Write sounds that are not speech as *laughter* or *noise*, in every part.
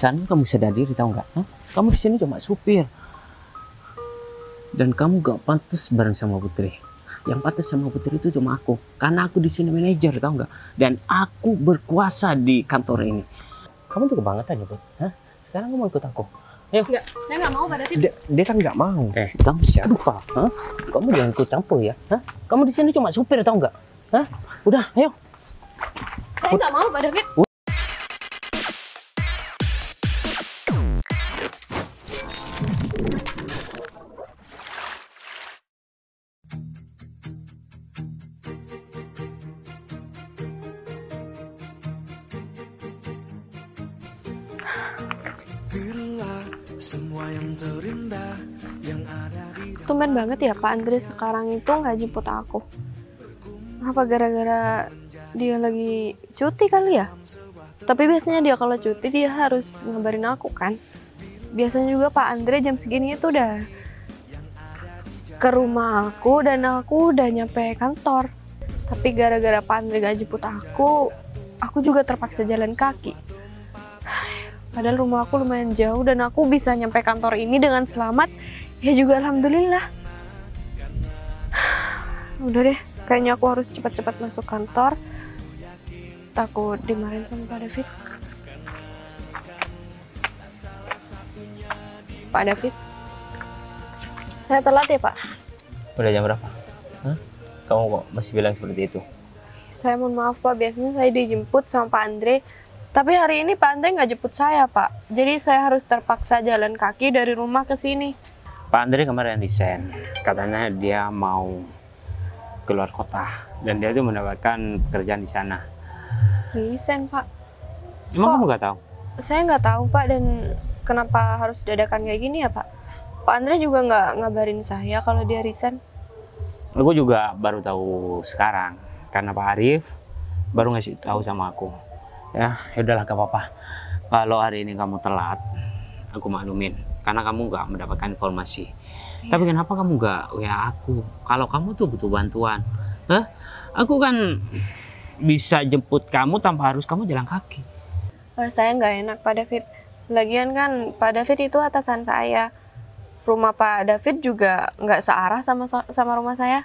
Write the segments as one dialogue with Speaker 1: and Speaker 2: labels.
Speaker 1: kamu sadar diri tahu nggak? Hah? Kamu di sini cuma supir. Dan kamu gak pantas bareng sama Putri. Yang pantas sama Putri itu cuma aku. Karena aku di sini manajer tahu nggak? Dan aku berkuasa di kantor ini. Kamu tuh kebangetan ya, Put. Hah? Sekarang kamu mau ikut aku. Ayo.
Speaker 2: Enggak, saya nggak mau Pak David.
Speaker 3: Dia, dia kan nggak mau.
Speaker 1: Eh, kamu siapa? Hah? Kamu jangan ikut campur ya. Hah? Kamu di sini cuma supir tahu nggak? Hah? Udah, ayo.
Speaker 2: Saya nggak mau Pak David. Tumben banget ya Pak Andre sekarang itu nggak jemput aku. Apa gara-gara dia lagi cuti kali ya? Tapi biasanya dia kalau cuti dia harus ngabarin aku kan. Biasanya juga Pak Andre jam segini itu udah ke rumah aku dan aku udah nyampe kantor. Tapi gara-gara Pak Andre gak jemput aku, aku juga terpaksa jalan kaki. Padahal rumah aku lumayan jauh dan aku bisa nyampe kantor ini dengan selamat. Ya juga alhamdulillah. Udah deh, kayaknya aku harus cepat-cepat masuk kantor. Takut dimarahin sama Pak David. Pak David. Saya telat ya, Pak.
Speaker 1: Udah jam berapa? Hah? Kamu kok masih bilang seperti itu?
Speaker 2: Saya mohon maaf, Pak. Biasanya saya dijemput sama Pak Andre. Tapi hari ini Pak Andre nggak jemput saya, Pak. Jadi saya harus terpaksa jalan kaki dari rumah ke sini.
Speaker 1: Pak Andre kemarin desain. Katanya dia mau keluar kota dan dia itu mendapatkan pekerjaan di sana.
Speaker 2: Resign, Pak.
Speaker 1: Emang
Speaker 2: Kok?
Speaker 1: kamu nggak tahu?
Speaker 2: Saya nggak tahu, Pak. Dan kenapa harus dadakan kayak gini ya, Pak? Pak Andre juga nggak ngabarin saya kalau dia resign.
Speaker 1: Aku juga baru tahu sekarang karena Pak Arif baru ngasih tahu sama aku. Ya, ya udahlah gak apa-apa. Kalau hari ini kamu telat, aku maklumin karena kamu nggak mendapatkan informasi. Tapi kenapa kamu nggak WA aku? Kalau kamu tuh butuh bantuan, Hah? Aku kan bisa jemput kamu tanpa harus kamu jalan kaki.
Speaker 2: Eh, saya nggak enak, Pak David. Lagian kan Pak David itu atasan saya. Rumah Pak David juga nggak searah sama sama rumah saya.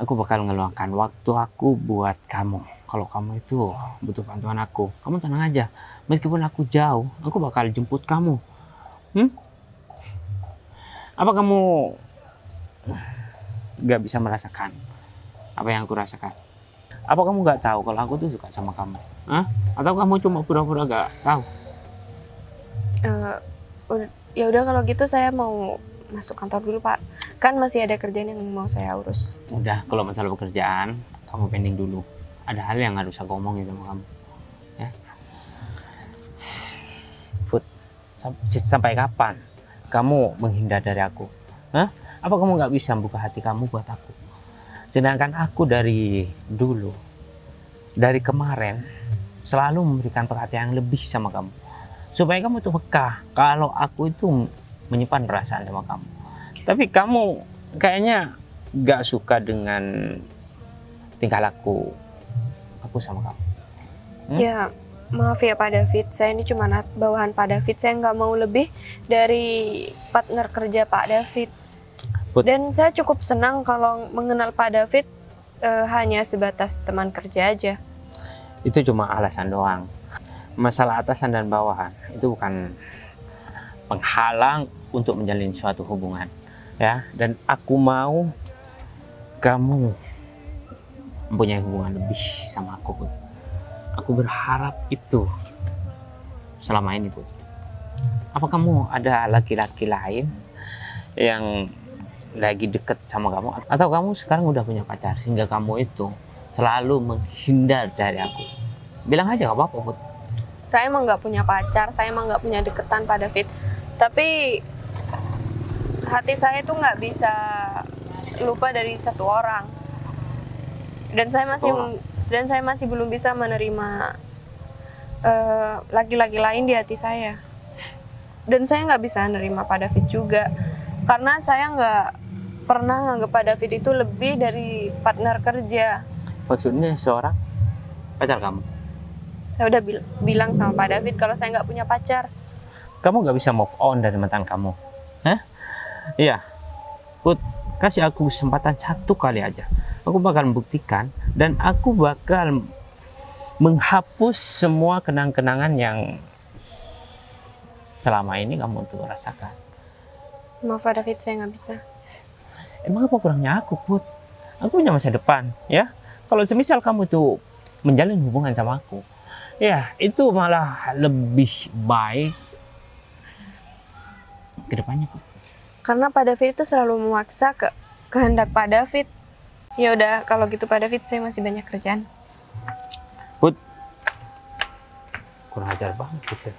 Speaker 1: Aku bakal ngeluangkan waktu aku buat kamu. Kalau kamu itu butuh bantuan aku, kamu tenang aja. Meskipun aku jauh, aku bakal jemput kamu. Hmm? Apa kamu nggak bisa merasakan apa yang aku rasakan? Apa kamu nggak tahu kalau aku tuh suka sama kamu? Hah? Atau kamu cuma pura-pura nggak tahu?
Speaker 2: Eh, ud- ya udah kalau gitu saya mau masuk kantor dulu, Pak. Kan masih ada kerjaan yang mau saya urus.
Speaker 1: Udah, kalau masalah pekerjaan, kamu pending dulu. Ada hal yang harus aku omongin sama kamu. Ya. Put, sam- sampai kapan kamu menghindar dari aku? Hah? Apa kamu nggak bisa buka hati kamu buat aku? Sedangkan aku dari dulu, dari kemarin, selalu memberikan perhatian yang lebih sama kamu. Supaya kamu tuh peka kalau aku itu menyimpan perasaan sama kamu. Tapi kamu kayaknya nggak suka dengan tingkah laku aku sama kamu. Hmm?
Speaker 2: Ya, maaf ya Pak David. Saya ini cuma bawahan Pak David. Saya nggak mau lebih dari partner kerja Pak David.
Speaker 1: Put.
Speaker 2: Dan saya cukup senang kalau mengenal Pak David eh, hanya sebatas teman kerja aja.
Speaker 1: Itu cuma alasan doang. Masalah atasan dan bawahan itu bukan penghalang untuk menjalin suatu hubungan, ya. Dan aku mau kamu mempunyai hubungan lebih sama aku, Put. Aku berharap itu selama ini, Put. Apa kamu ada laki-laki lain yang lagi deket sama kamu atau kamu sekarang udah punya pacar sehingga kamu itu selalu menghindar dari aku bilang aja gak apa-apa Put.
Speaker 2: Saya emang nggak punya pacar, saya emang nggak punya deketan Pak David. Tapi hati saya tuh nggak bisa lupa dari satu orang. Dan saya masih
Speaker 1: orang.
Speaker 2: dan saya masih belum bisa menerima eh, laki-laki lain di hati saya. Dan saya nggak bisa menerima Pak David juga karena saya nggak pernah nganggap Pak David itu lebih dari partner kerja.
Speaker 1: maksudnya seorang pacar kamu
Speaker 2: Saya udah bil- bilang sama Pak David kalau saya nggak punya pacar.
Speaker 1: Kamu nggak bisa move on dari mantan kamu. Hah? Iya. Put, kasih aku kesempatan satu kali aja. Aku bakal membuktikan dan aku bakal menghapus semua kenang-kenangan yang selama ini kamu tuh rasakan.
Speaker 2: Maaf Pak David, saya nggak bisa.
Speaker 1: Emang apa kurangnya aku, Put? Aku punya masa depan, ya. Kalau semisal kamu tuh menjalin hubungan sama aku, ya itu malah lebih baik ke depannya, Put.
Speaker 2: Karena Pak David itu selalu memaksa ke kehendak Pak David. Ya udah, kalau gitu Pak David, saya masih banyak kerjaan.
Speaker 1: Put, kurang ajar banget gitu.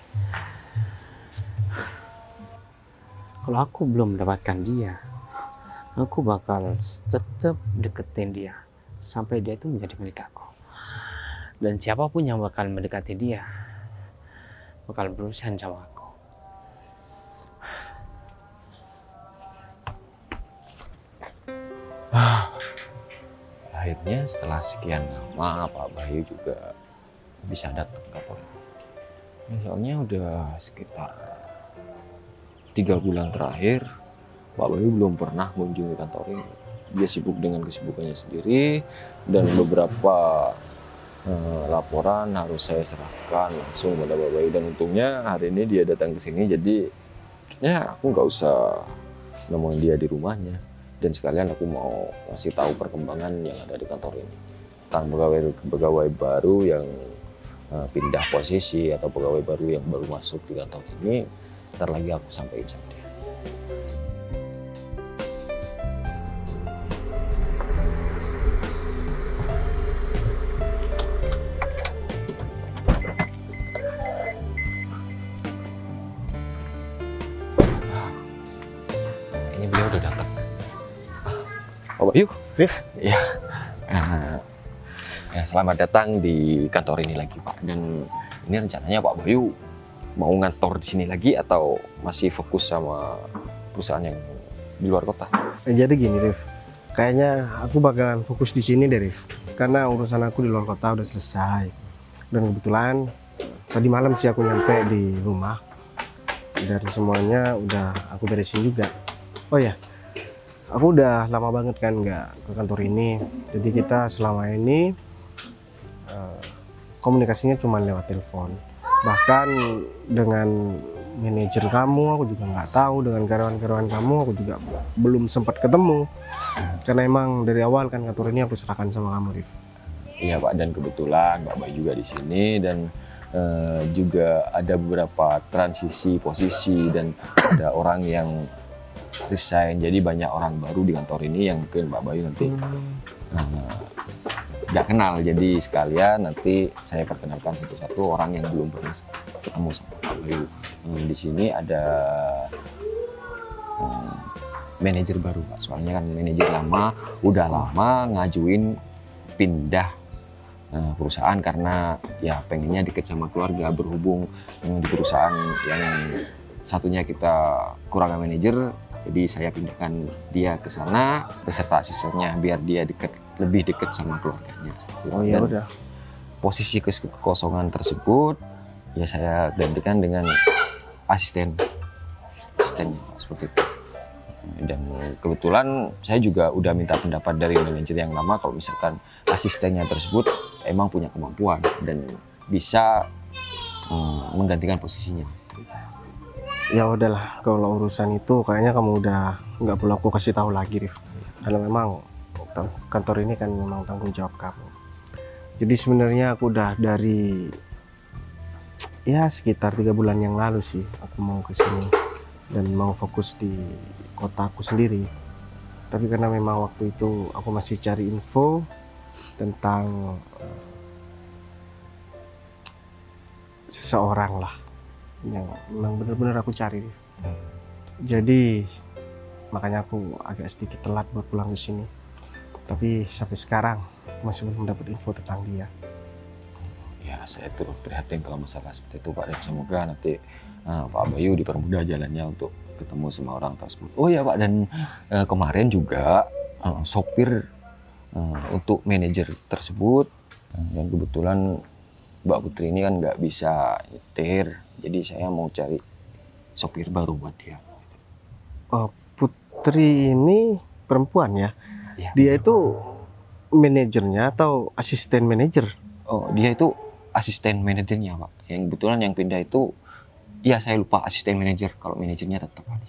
Speaker 1: Kalau aku belum mendapatkan dia, aku bakal tetap deketin dia sampai dia itu menjadi milik aku. Dan siapa pun yang bakal mendekati dia, bakal berurusan sama aku.
Speaker 3: Akhirnya setelah sekian lama Pak Bayu juga bisa datang ke Ya, soalnya udah sekitar tiga bulan terakhir Pak Bayu belum pernah mengunjungi kantor ini. Dia sibuk dengan kesibukannya sendiri dan beberapa eh, laporan harus saya serahkan langsung pada Pak Bayu. Dan untungnya hari ini dia datang ke sini jadi ya aku nggak usah nemuin dia di rumahnya dan sekalian aku mau ngasih tahu perkembangan yang ada di kantor ini. Tentang pegawai pegawai baru yang uh, pindah posisi atau pegawai baru yang baru masuk di kantor ini ntar lagi aku sampaikan sama dia Bayu
Speaker 4: Rif.
Speaker 3: ya ya selamat datang di kantor ini lagi Pak dan ini rencananya Pak Bayu mau ngantor di sini lagi atau masih fokus sama perusahaan yang di luar kota
Speaker 4: Eh, Jadi gini, Rif. Kayaknya aku bakalan fokus di sini deh, Rif. Karena urusan aku di luar kota udah selesai. Dan kebetulan tadi malam sih aku nyampe di rumah. Dan semuanya udah aku beresin juga. Oh ya, aku udah lama banget kan nggak ke kantor ini. Jadi kita selama ini eh, komunikasinya cuma lewat telepon. Bahkan dengan manajer kamu aku juga nggak tahu. Dengan karyawan-karyawan kamu aku juga belum sempat ketemu. Karena emang dari awal kan kantor ini aku serahkan sama kamu Rif.
Speaker 3: Iya Pak. Dan kebetulan Pak Bayu juga di sini. Dan eh, juga ada beberapa transisi posisi. Dan ada orang yang resign. Jadi banyak orang baru di kantor ini yang mungkin Pak Bayu nanti eh, nggak kenal. Jadi sekalian nanti saya perkenalkan satu-satu orang yang belum pernah ketemu sama Pak Bayu. Hmm, di sini ada eh, manajer baru Pak soalnya kan manajer lama udah lama ngajuin pindah eh, perusahaan karena ya pengennya deket sama keluarga berhubung di perusahaan yang satunya kita kurang manajer jadi saya pindahkan dia ke sana beserta asistennya biar dia deket lebih deket sama keluarganya.
Speaker 4: Oh ya
Speaker 3: Dan
Speaker 4: udah.
Speaker 3: posisi kekosongan tersebut ya saya gantikan dengan asisten. Asistennya seperti itu. Dan kebetulan saya juga udah minta pendapat dari manajer yang lama kalau misalkan asistennya tersebut emang punya kemampuan dan bisa hmm, menggantikan posisinya
Speaker 4: ya udahlah kalau urusan itu kayaknya kamu udah nggak perlu aku kasih tahu lagi Rif. Karena memang kantor ini kan memang tanggung jawab kamu. Jadi sebenarnya aku udah dari ya sekitar tiga bulan yang lalu sih aku mau ke sini dan mau fokus di kotaku sendiri. Tapi karena memang waktu itu aku masih cari info tentang eh, seseorang lah yang memang benar-benar aku cari. Jadi makanya aku agak sedikit telat buat pulang ke sini. Tapi sampai sekarang masih belum dapat info tentang dia.
Speaker 3: Ya saya turut prihatin kalau masalah seperti itu Pak semoga nanti eh, Pak Bayu dipermudah jalannya untuk ketemu sama orang tersebut. Oh ya Pak dan eh, kemarin juga eh, sopir eh, untuk manajer tersebut eh, dan kebetulan Mbak Putri ini kan nggak bisa nyetir, jadi saya mau cari sopir baru buat dia.
Speaker 4: Putri ini perempuan ya.
Speaker 3: Iya.
Speaker 4: Dia itu manajernya atau asisten manajer?
Speaker 3: Oh, dia itu asisten manajernya, Pak. Yang kebetulan yang pindah itu, ya saya lupa asisten manajer. Kalau manajernya tetap ada.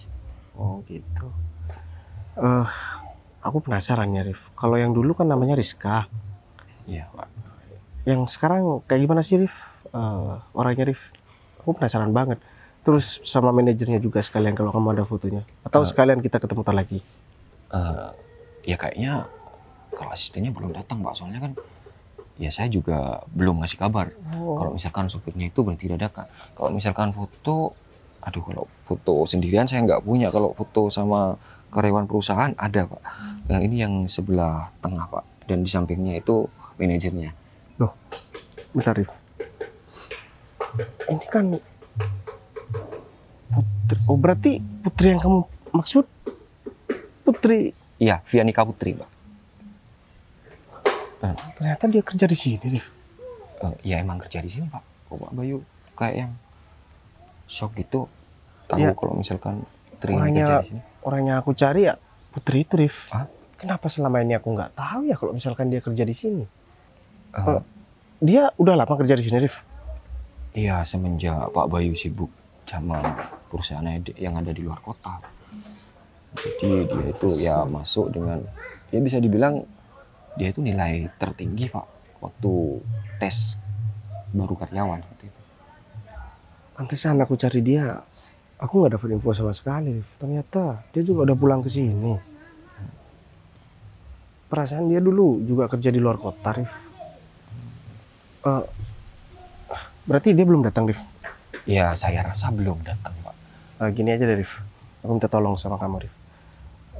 Speaker 4: Oh gitu. Eh, aku penasaran ya Rif. Kalau yang dulu kan namanya Rizka.
Speaker 3: Iya, Pak.
Speaker 4: Yang sekarang kayak gimana sih Rif? Eh, orangnya Rif. Aku penasaran banget. Terus sama manajernya juga sekalian kalau kamu ada fotonya. Atau
Speaker 3: Eh.
Speaker 4: sekalian kita ketemu lagi.
Speaker 3: Eh, ya kayaknya kalau asistennya belum datang, Pak. Soalnya kan, ya saya juga belum ngasih kabar. Kalau misalkan supirnya itu berhenti dadakan. Kalau misalkan foto, aduh kalau foto sendirian saya nggak punya. Kalau foto sama karyawan perusahaan ada pak. Yang ini yang sebelah tengah pak. Dan di sampingnya itu manajernya.
Speaker 4: Bentar Rif. Ini kan Putri. Oh berarti Putri yang kamu maksud Putri
Speaker 3: Iya, Vianika Putri pak.
Speaker 4: ternyata dia kerja di sini Rif.
Speaker 3: Eh, ya emang kerja di sini pak. Kok Pak Bayu kayak yang shock gitu. Tahu
Speaker 4: Iya.
Speaker 3: kalau misalkan Putri
Speaker 4: Orangnya-
Speaker 3: kerja di sini.
Speaker 4: Orang yang aku cari ya Putri itu Rif.
Speaker 3: Hah?
Speaker 4: Kenapa selama ini aku nggak tahu ya kalau misalkan dia kerja di sini? Oh. Dia udah lama kerja di sini Rif.
Speaker 3: Iya, semenjak Pak Bayu sibuk sama perusahaannya di- yang ada di luar kota. Jadi dia itu ya masuk dengan ya bisa dibilang dia itu nilai tertinggi Pak waktu tes baru karyawan seperti itu.
Speaker 4: Pantesan aku cari dia. Aku nggak dapat info sama sekali. Ternyata dia juga udah pulang ke sini. Perasaan dia dulu juga kerja di luar kota, Rif. Eh, berarti dia belum datang, Rif.
Speaker 3: Ya saya rasa belum datang Pak.
Speaker 4: Eh, gini aja deh, Rif. Aku minta tolong sama kamu, Rif.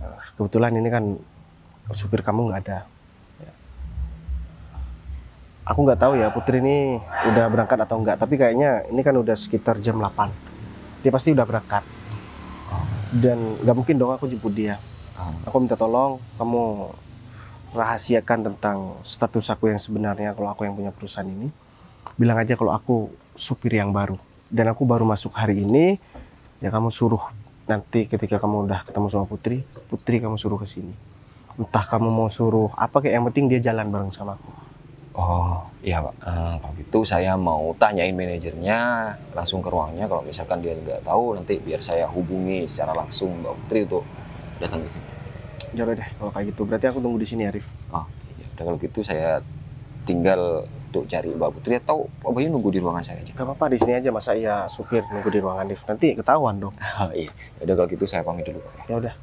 Speaker 4: Eh, kebetulan ini kan supir kamu nggak ada. Ya. Aku nggak tahu ya Putri ini udah berangkat atau enggak, tapi kayaknya ini kan udah sekitar jam 8. Dia pasti udah berangkat. Dan nggak mungkin dong aku jemput dia.
Speaker 3: Ah,
Speaker 4: Aku minta tolong kamu rahasiakan tentang status aku yang sebenarnya kalau aku yang punya perusahaan ini. Bilang aja kalau aku supir yang baru dan aku baru masuk hari ini. Ya kamu suruh nanti ketika kamu udah ketemu sama Putri, Putri kamu suruh ke sini. Entah kamu mau suruh apa kayak yang penting dia jalan bareng sama aku.
Speaker 3: Oh iya Pak. Eh, kalau gitu saya mau tanyain manajernya langsung ke ruangnya. Kalau misalkan dia nggak tahu nanti biar saya hubungi secara langsung Mbak Putri untuk datang ke sini.
Speaker 4: Ya udah deh kalau kayak gitu. Berarti aku tunggu di sini Arif.
Speaker 3: Oh, ya udah kalau gitu saya tinggal untuk cari Mbak Putri atau Pak Bayu nunggu di ruangan saya aja.
Speaker 4: Gak apa-apa di sini aja masa iya supir nunggu di ruangan Arif. Nanti ketahuan dong.
Speaker 3: Oh, *laughs* iya. Ya udah kalau gitu saya pamit dulu Pak. ya.
Speaker 4: Ya udah.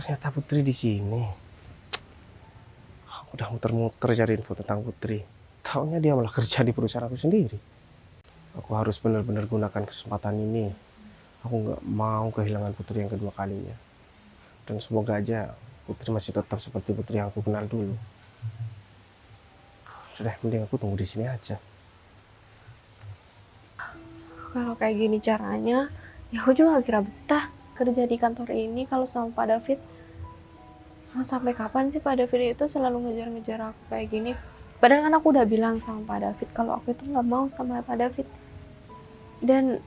Speaker 4: Ternyata Putri di sini. Aku Udah muter-muter cari info tentang Putri. Taunya dia malah kerja di perusahaan aku sendiri. Aku harus benar-benar gunakan kesempatan ini. Aku nggak mau kehilangan Putri yang kedua kalinya. Dan semoga aja Putri masih tetap seperti Putri yang aku kenal dulu. Sudah, mending aku tunggu di sini aja.
Speaker 2: Kalau kayak gini caranya, ya aku juga kira betah kerja di kantor ini kalau sama Pak David. Mau sampai kapan sih Pak David itu selalu ngejar-ngejar aku kayak gini? Padahal kan aku udah bilang sama Pak David kalau aku itu nggak mau sama Pak David. Dan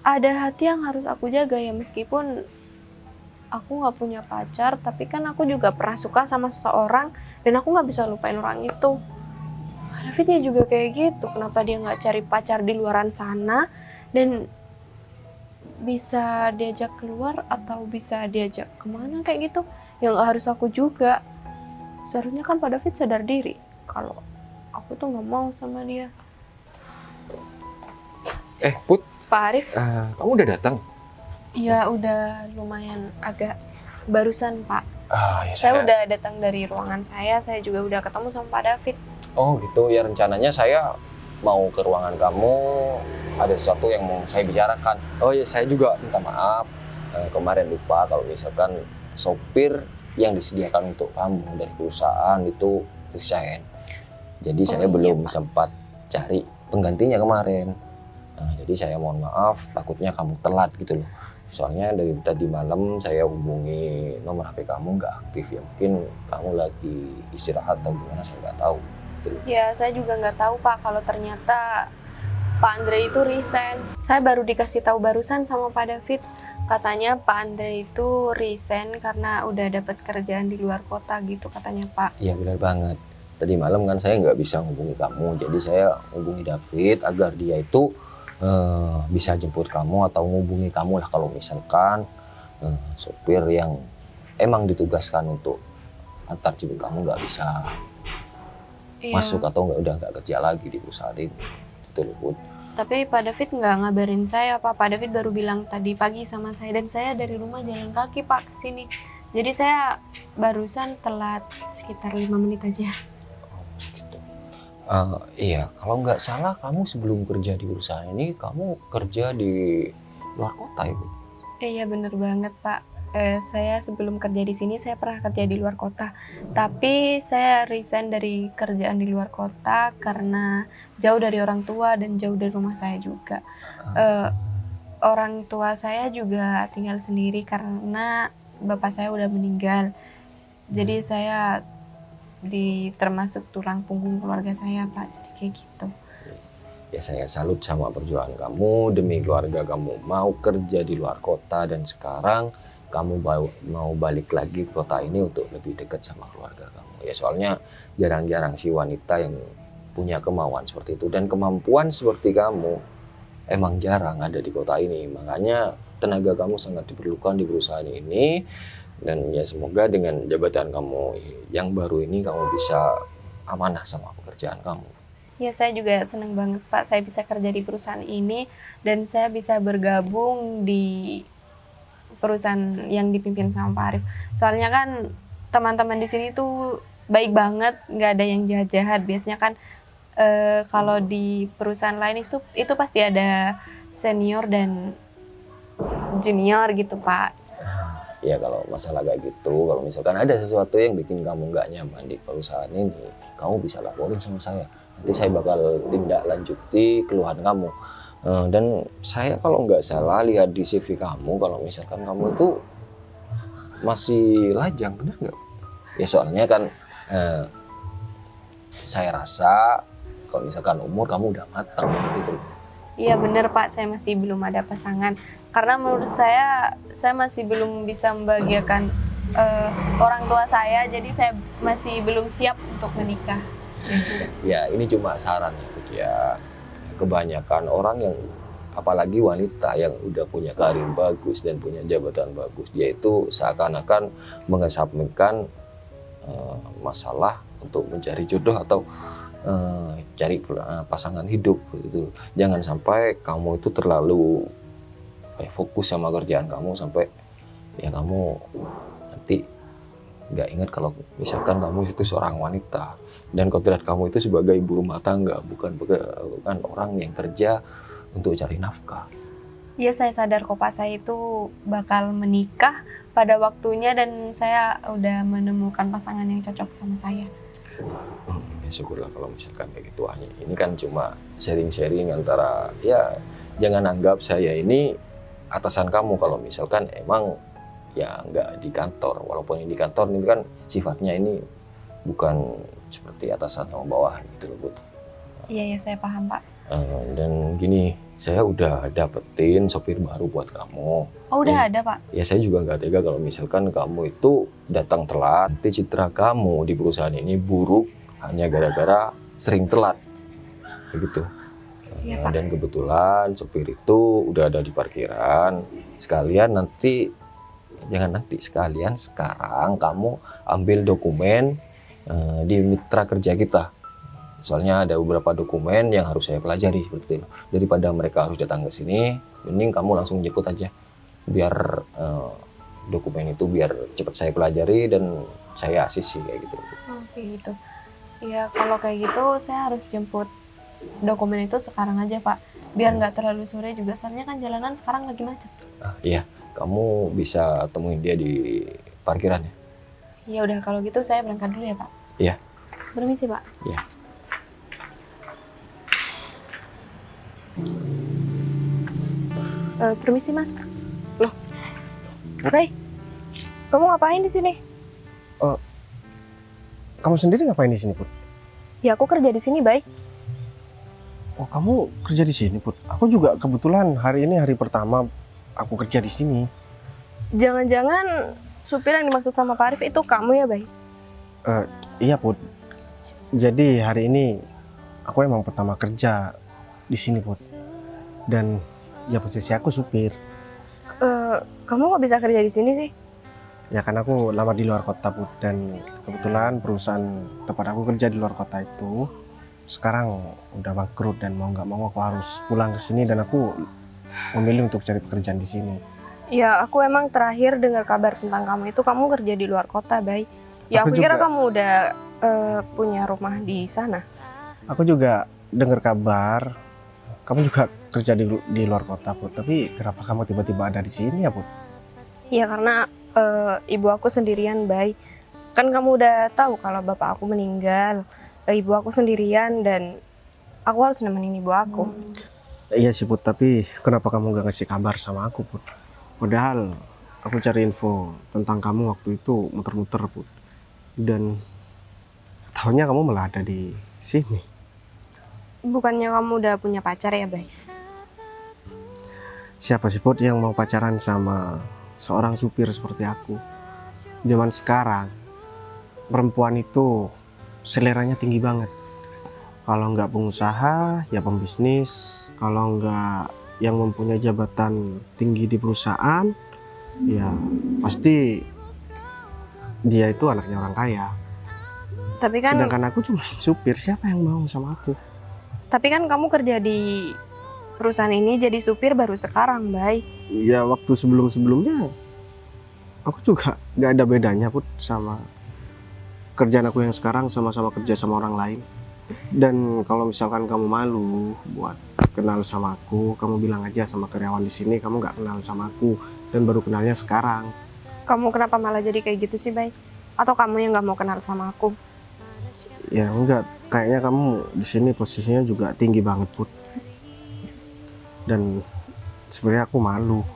Speaker 2: ada hati yang harus aku jaga ya meskipun aku nggak punya pacar, tapi kan aku juga pernah suka sama seseorang dan aku nggak bisa lupain orang itu. Pak David ya juga kayak gitu. Kenapa dia nggak cari pacar di luaran sana dan bisa diajak keluar atau bisa diajak ke mana kayak gitu? Ya nggak harus aku juga. Seharusnya kan Pak David sadar diri kalau aku tuh nggak mau sama dia.
Speaker 3: Eh Put,
Speaker 2: Pak Arif,
Speaker 3: eh, kamu udah datang?
Speaker 2: Ya udah lumayan agak barusan Pak.
Speaker 3: Ah ya
Speaker 2: Saya udah datang dari ruangan saya, saya juga udah ketemu sama Pak David.
Speaker 3: Oh gitu ya rencananya saya mau ke ruangan kamu ada sesuatu yang mau saya bicarakan. Oh ya saya juga minta maaf Eh, kemarin lupa kalau misalkan sopir yang disediakan untuk kamu dari perusahaan itu resign. Jadi
Speaker 2: Oh,
Speaker 3: saya
Speaker 2: iya,
Speaker 3: belum
Speaker 2: Pak.
Speaker 3: sempat cari penggantinya kemarin. Nah, jadi saya mohon maaf takutnya kamu telat gitu loh. Soalnya dari tadi malam saya hubungi nomor HP kamu nggak aktif ya mungkin kamu lagi istirahat atau gimana saya nggak tahu. gitu.
Speaker 2: Ya, saya juga nggak tahu Pak kalau ternyata Pak Andre itu resign. Saya baru dikasih tahu barusan sama Pak David. Katanya Pak Andre itu resign karena udah dapat kerjaan di luar kota gitu katanya Pak.
Speaker 3: Iya benar banget. Tadi malam kan saya nggak bisa hubungi kamu, jadi saya hubungi David agar dia itu eh, bisa jemput kamu atau menghubungi kamu lah kalau misalkan eh, sopir yang emang ditugaskan untuk antar jemput kamu nggak bisa
Speaker 2: Iya.
Speaker 3: masuk atau nggak udah nggak kerja lagi di perusahaan ini. Itu loh, Bud.
Speaker 2: Tapi Pak David nggak ngabarin saya Pak. Pak David baru bilang tadi pagi sama saya dan saya dari rumah jalan kaki Pak ke sini. Jadi saya barusan telat sekitar lima menit aja.
Speaker 3: Eh, iya, kalau nggak salah kamu sebelum kerja di perusahaan ini kamu kerja di luar kota ya, Bu?
Speaker 2: Iya bener banget Pak. Eh, saya sebelum kerja di sini saya pernah kerja di luar kota. Tapi saya resign dari kerjaan di luar kota karena jauh dari orang tua dan jauh dari rumah saya juga. Eh, orang tua saya juga tinggal sendiri karena bapak saya udah meninggal. Jadi saya di termasuk tulang punggung keluarga saya Pak. Jadi kayak gitu.
Speaker 3: Ya saya salut sama perjuangan kamu demi keluarga kamu mau kerja di luar kota dan sekarang kamu mau balik lagi ke kota ini untuk lebih dekat sama keluarga kamu. Ya soalnya jarang-jarang sih wanita yang punya kemauan seperti itu dan kemampuan seperti kamu emang jarang ada di kota ini. Makanya tenaga kamu sangat diperlukan di perusahaan ini dan ya semoga dengan jabatan kamu yang baru ini kamu bisa amanah sama pekerjaan kamu.
Speaker 2: Ya saya juga senang banget Pak saya bisa kerja di perusahaan ini dan saya bisa bergabung di perusahaan yang dipimpin sama Pak Arif. Soalnya kan teman-teman di sini tuh baik banget, nggak ada yang jahat-jahat. Biasanya kan eh, kalau di perusahaan lain itu itu pasti ada senior dan junior gitu Pak.
Speaker 3: Ya kalau masalah kayak gitu kalau misalkan ada sesuatu yang bikin kamu nggak nyaman di perusahaan ini kamu bisa laporin sama saya. Nanti saya bakal tindak lanjuti keluhan kamu. Eh, dan saya kalau nggak salah lihat di CV kamu kalau misalkan kamu itu masih lajang bener nggak? Ya soalnya kan eh, saya rasa kalau misalkan umur kamu udah matang gitu
Speaker 2: Iya bener Pak, saya masih belum ada pasangan. Karena menurut saya, saya masih belum bisa membahagiakan eh, orang tua saya, jadi saya masih belum siap untuk menikah.
Speaker 3: ya ini cuma saran ya ya. Kebanyakan orang yang apalagi wanita yang udah punya karir bagus dan punya jabatan bagus dia itu seakan-akan mengesampingkan eh, masalah untuk mencari jodoh atau eh, cari pasangan hidup gitu. Jangan sampai kamu itu terlalu apa ya, fokus sama kerjaan kamu sampai ya kamu nanti nggak ingat kalau misalkan kamu itu seorang wanita dan kodrat kamu itu sebagai ibu rumah tangga bukan bukan orang yang kerja untuk cari nafkah.
Speaker 2: Iya saya sadar kok Pak, saya itu bakal menikah pada waktunya dan saya udah menemukan pasangan yang cocok sama saya.
Speaker 3: Hmm, ya syukurlah kalau misalkan kayak gitu ini kan cuma sharing-sharing antara ya jangan anggap saya ini atasan kamu kalau misalkan emang ya nggak di kantor walaupun ini di kantor ini kan sifatnya ini bukan seperti atasan sama bawahan gitu loh Bud.
Speaker 2: Iya ya saya paham Pak.
Speaker 3: Eh, dan gini saya udah dapetin sopir baru buat kamu
Speaker 2: Oh udah
Speaker 3: Hmm.
Speaker 2: ada Pak.
Speaker 3: ya saya juga nggak tega kalau misalkan kamu itu datang telat nanti citra kamu di perusahaan ini buruk hanya gara-gara sering telat begitu Eh,
Speaker 2: Pak.
Speaker 3: dan kebetulan sopir itu udah ada di parkiran. Sekalian nanti jangan nanti sekalian sekarang kamu ambil dokumen eh, di mitra kerja kita. Soalnya ada beberapa dokumen yang harus saya pelajari seperti itu. Daripada mereka harus datang ke sini mending kamu langsung jemput aja. Biar eh, dokumen itu biar cepat saya pelajari dan saya asisi kayak gitu.
Speaker 2: Oh kayak gitu. Iya kalau kayak gitu saya harus jemput dokumen itu sekarang aja Pak. Biar nggak terlalu sore juga. Soalnya kan jalanan sekarang lagi macet.
Speaker 3: Ah, iya kamu bisa temuin dia di parkiran ya
Speaker 2: Ya udah kalau gitu saya berangkat dulu ya Pak.
Speaker 3: Iya.
Speaker 2: Permisi Pak.
Speaker 3: Iya.
Speaker 2: Eh, permisi Mas. Loh. Ray, kamu ngapain di sini?
Speaker 4: Kamu sendiri ngapain di sini, Put?
Speaker 2: Ya aku kerja di sini, Bay.
Speaker 4: Oh, kamu kerja di sini, Put? Aku juga kebetulan hari ini hari pertama aku kerja di sini.
Speaker 2: Jangan-jangan supir yang dimaksud sama Pak Arif itu kamu ya, Bay?
Speaker 4: Eh, iya, Put. Jadi hari ini aku emang pertama kerja di sini, Put. Dan ya posisi aku supir.
Speaker 2: Eh, kamu kok bisa kerja di sini sih?
Speaker 4: Ya kan aku lama di luar kota, Put. Dan kebetulan perusahaan tempat aku kerja di luar kota itu sekarang udah bangkrut dan mau nggak mau aku harus pulang ke sini dan aku memilih untuk cari pekerjaan di sini.
Speaker 2: Ya, aku emang terakhir dengar kabar tentang kamu itu kamu kerja di luar kota, Bay. Ya,
Speaker 4: Aku
Speaker 2: aku kira
Speaker 4: juga.
Speaker 2: kamu udah eh, punya rumah di sana.
Speaker 4: Aku juga dengar kabar kamu juga kerja di, di luar kota, Put. Tapi kenapa kamu tiba-tiba ada di sini ya, Put?
Speaker 2: Ya, karena eh, ibu aku sendirian, Bay. Kan kamu udah tahu kalau bapak aku meninggal. Ibu aku sendirian dan aku harus nemenin ibu aku.
Speaker 4: Iya sih, Put. Tapi kenapa kamu gak ngasih kabar sama aku, Put? Padahal aku cari info tentang kamu waktu itu muter-muter, Put. Dan tahunya kamu malah ada di sini.
Speaker 2: Bukannya kamu udah punya pacar ya, Bay?
Speaker 4: Siapa sih Put yang mau pacaran sama seorang supir seperti aku? Zaman sekarang perempuan itu seleranya tinggi banget. Kalau nggak pengusaha, ya pembisnis. Kalau nggak yang mempunyai jabatan tinggi di perusahaan, ya pasti dia itu anaknya orang kaya.
Speaker 2: Tapi kan
Speaker 4: Sedangkan aku cuma *laughs* supir, siapa yang mau sama aku?
Speaker 2: tapi kan kamu kerja di perusahaan ini jadi supir baru sekarang, Bay.
Speaker 4: ya waktu sebelum-sebelumnya aku juga nggak ada bedanya put sama kerjaan aku yang sekarang sama-sama kerja sama orang lain dan kalau misalkan kamu malu buat kenal sama aku kamu bilang aja sama karyawan di sini kamu nggak kenal sama aku dan baru kenalnya sekarang
Speaker 2: Kamu kenapa malah jadi kayak gitu sih, Bay? Atau kamu yang nggak mau kenal sama aku?
Speaker 4: ya enggak kayaknya kamu di sini posisinya juga tinggi banget put dan sebenarnya aku malu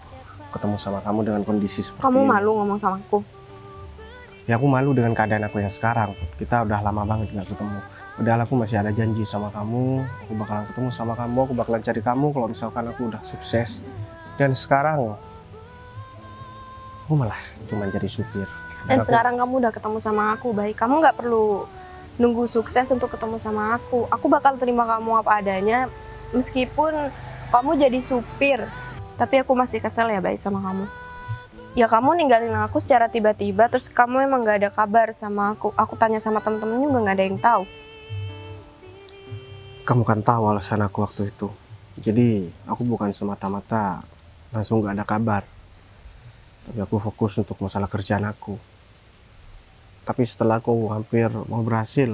Speaker 4: ketemu sama kamu dengan kondisi seperti
Speaker 2: Kamu
Speaker 4: ini.
Speaker 2: malu ngomong sama aku?
Speaker 4: Ya aku malu dengan keadaan aku yang sekarang kita udah lama banget nggak ketemu padahal aku masih ada janji sama kamu aku bakalan ketemu sama kamu aku bakalan cari kamu kalau misalkan aku udah sukses dan sekarang aku malah cuma jadi supir
Speaker 2: Dan
Speaker 4: aku-
Speaker 2: sekarang kamu udah ketemu sama aku, Bay. Kamu nggak perlu nunggu sukses untuk ketemu sama aku. Aku bakal terima kamu apa adanya, meskipun kamu jadi supir. Tapi aku masih kesel ya, Bay, sama kamu. Ya kamu ninggalin aku secara tiba-tiba, terus kamu emang nggak ada kabar sama aku. Aku tanya sama temen-temen juga nggak ada yang tahu.
Speaker 4: kamu kan tahu alasan aku waktu itu jadi aku bukan semata-mata langsung nggak ada kabar tapi aku fokus untuk masalah kerjaan aku tapi setelah aku hampir mau berhasil